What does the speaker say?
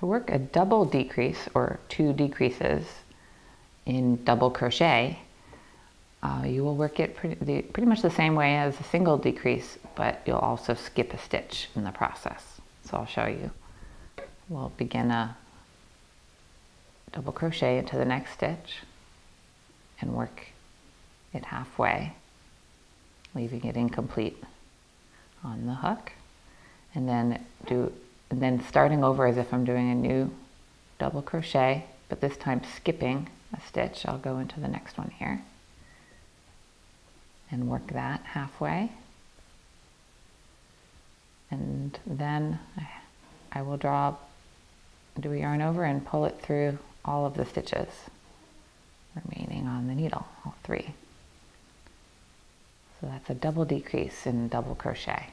To work a double decrease or two decreases in double crochet, uh, you will work it pretty, the, pretty much the same way as a single decrease, but you'll also skip a stitch in the process. So I'll show you. We'll begin a double crochet into the next stitch and work it halfway, leaving it incomplete on the hook. And then do and then starting over as if I'm doing a new double crochet, but this time skipping a stitch. I'll go into the next one here and work that halfway. And then I will draw, do a yarn over and pull it through all of the stitches remaining on the needle, all three. So that's a double decrease in double crochet.